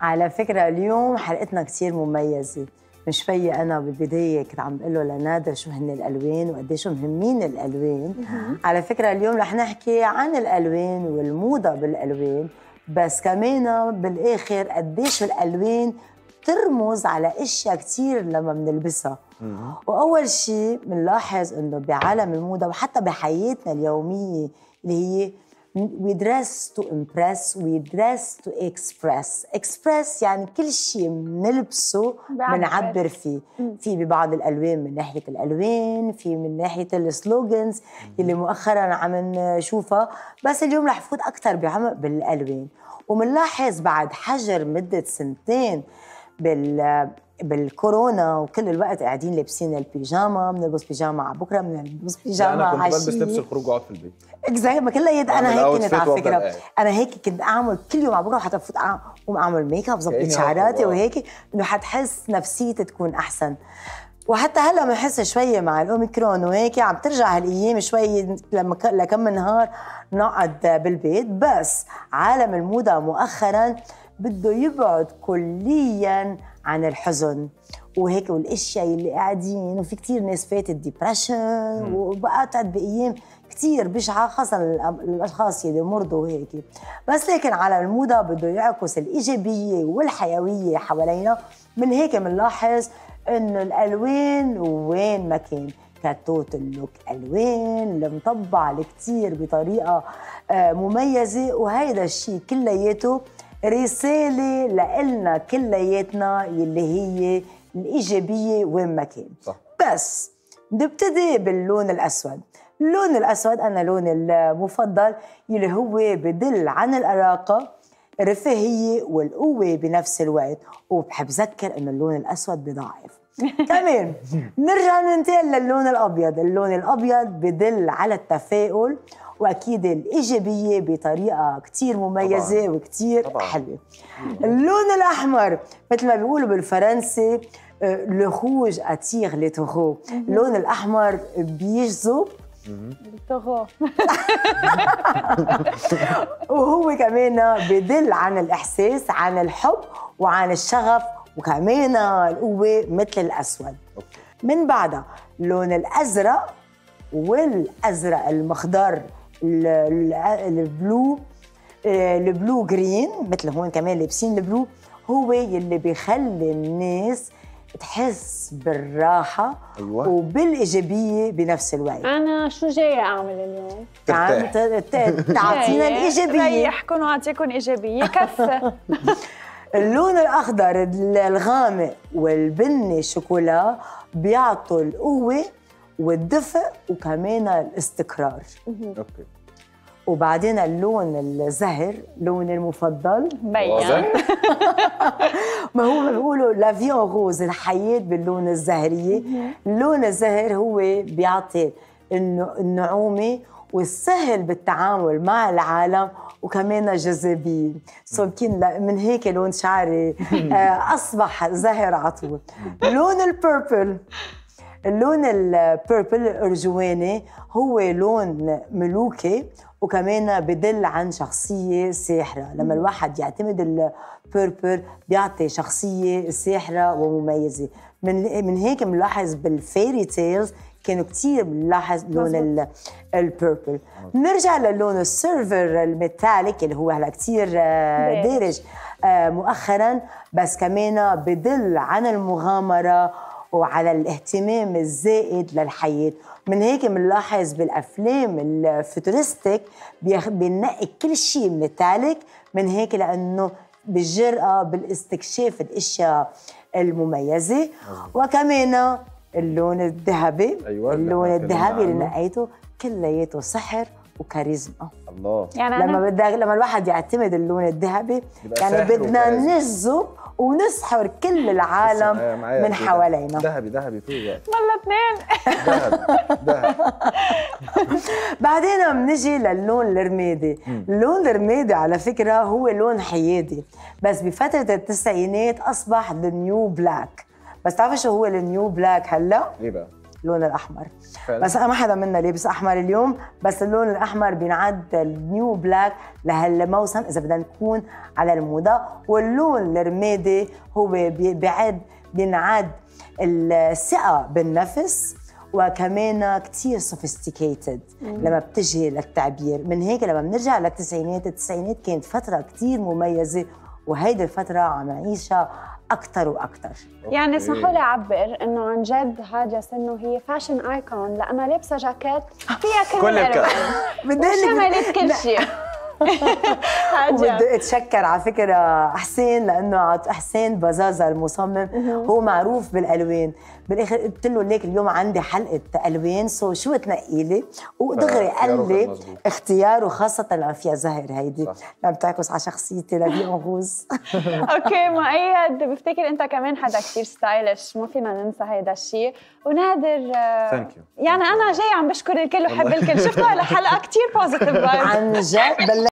على فكرة اليوم حلقتنا كتير مميزة. من شوي أنا بالبداية كنت عم بقول له لنادر شو هن الألوان وقديش مهمين الألوان. على فكرة اليوم رح نحكي عن الألوان والموضة بالألوان بس كمان بالآخر قديش الألوان ترمز على أشياء كثير لما بنلبسها. وأول شيء بنلاحظ إنه بعالم الموضة وحتى بحياتنا اليومية اللي هي we dress to impress we dress to express. Express يعني كل شيء بنلبسه بنعبر فيه. في ببعض الألوان من ناحية الألوان في من ناحية ال slogans اللي مؤخرا عم نشوفها. بس اليوم رح فوت أكثر بعمق بالألوان. ومنلاحظ بعد حجر مدة سنتين بال بالكورونا وكل الوقت قاعدين لابسين البيجاما بنلبس بيجاما على بكرة بنلبس بيجاما أنا كنت بلبس. لبس الخروج وأقعد في البيت exact ما كلها يد أنا هيك كنت على فكرة. أنا هيك كنت أعمل كل يوم على بكرة حتى أفوت أقوم أعمل ميك اب ظبط شعراتي. وهيك إنه حتحس نفسيتي تكون أحسن وحتى هلأ بنحس شوي مع الأوميكرون وهيك عم ترجع هالأيام شوي لما لكم نهار نقعد بالبيت بس عالم الموضة مؤخرا بده يبعد كليا عن الحزن وهيك والأشياء اللي قاعدين. وفي كتير ناس فاتت depression قاعد بايام كتير بشعه خاصة للاشخاص اللي مرضوا وهيك. بس لكن عالم الموضة بده يعكس الإيجابية والحيوية حوالينا. من هيك بنلاحظ إنه الألوان وين ما كان كتوتال لوك ألوان المطبع الكتير بطريقة آه، مميزة. وهيدا الشيء كلياته رسالة لإلنا كلياتنا يلي هي الإيجابية وين ما كان. صح. بس نبتدي باللون الأسود. اللون الأسود أنا لوني المفضل يلي هو بدل عن الأراقة. الرفاهية والقوة بنفس الوقت. وبحب ذكر إنه اللون الأسود بضعف. كمان نرجع ننتقل للون الأبيض. اللون الأبيض بدل على التفاؤل وأكيد الإيجابية بطريقة كتير مميزة طبعاً. وكتير طبعاً. حلوة. اللون الأحمر مثل ما بيقولوا بالفرنسي le rouge attire les taureaux اللون الأحمر بيجذب. وهو كمان بدل عن الإحساس عن الحب وعن الشغف وكمان القوة مثل الأسود أوكي. من بعدها اللون الأزرق والأزرق المخضر ال- ال- ال blue آه، البلو جرين مثل هون كمان لابسين البلو هو يلي بيخلي الناس تحس بالراحة أيوة. وبالإيجابية بنفس الوقت. أنا شو جاية أعمل اليوم؟ تعطينا الإيجابية. ريحكم واعطيكم إيجابية. كفه اللون الأخضر الغامق والبني الشوكولا بيعطوا القوة والدفء وكمان الاستقرار. أوكي. وبعدين اللون الزهر لوني المفضل. مبين؟ ما هو بيقولوا la vie en rose الحياة باللون الزهرية. اللون الزهر هو بيعطي الن- النعومة والسهل بالتعامل مع العالم وكمان جاذبية. so يمكن من هيك لون شعري آه، أصبح زهر على طول. لون ال purple اللون ال purple الارجواني هو لون ملوكي وكمان بدل عن شخصية ساحرة. لما الواحد يعتمد ال purple بيعطي شخصية ساحرة ومميزة. من من هيك بنلاحظ بال fairy tales كانوا كثير بنلاحظ لون ال- ال purple نرجع للون ال silver ال metallic اللي هو هلا كثير دارج. دارج آه، مؤخرا بس كمان بدل عن المغامرة وعلى الاهتمام الزائد للحياة. من هيك بنلاحظ بالأفلام ال futuristic بيخ- بننقي كل شيء metallic من هيك لأنه بالجرأة بالاستكشاف الأشياء المميزة. وكمان اللون الذهبي أيوة، اللون الذهبي اللي. نقيته كلياته سحر وكاريزما. الله. يعني لما بدك لما الواحد يعتمد اللون الذهبي يعني بدنا. نجذب ونسحر كل العالم من حوالينا. ذهبي ذهبي طول الوقت. والله اثنين. ذهب ذهب. بعدين بنجي للون الرمادي. اللون الرمادي على فكرة هو لون حيادي بس بفترة التسعينات أصبح the new black بس تعرفي شو هو ال new black هلا؟ ليه بقى؟ اللون الأحمر. فعلاً. بس ما حدا منا لابس أحمر اليوم بس اللون الأحمر بينعد ال new black لهالموسم إذا بدنا نكون على الموضة. واللون الرمادي هو بي- بيعد بينعد الثقة بالنفس وكمان كتير sophisticated لما بتجي للتعبير. من هيك لما بنرجع للتسعينات التسعينات كانت فترة كتير مميزة وهيدي الفترة عم نعيشها أكتر وأكتر. يعني. اسمحوا لي أعبر إنه عن جد هاجا سنه هي fashion icon لأنها لابسة جاكيت. فيها كل كل بدي شملت كل شيء. وبدي اتشكر على فكرة حسين لأنه عط- حسين بزازا المصمم. هو معروف بالألوان. بالآخر قلت له ليك اليوم عندي حلقة ألوان so شو تنقي لي؟ ودغري قال لي. اختياره خاصة لما فيها زهر هيدي. لما بتعكس على شخصيتي لبي انغوز okay مؤيد بفتكر أنت كمان حدا كثير stylish. ما فينا ننسى هيدا الشيء ونادر آه، Thank you. يعني أنا جاي عم بشكر الكل وحب الكل. شفتوا هالحلقه كثير positive عن جد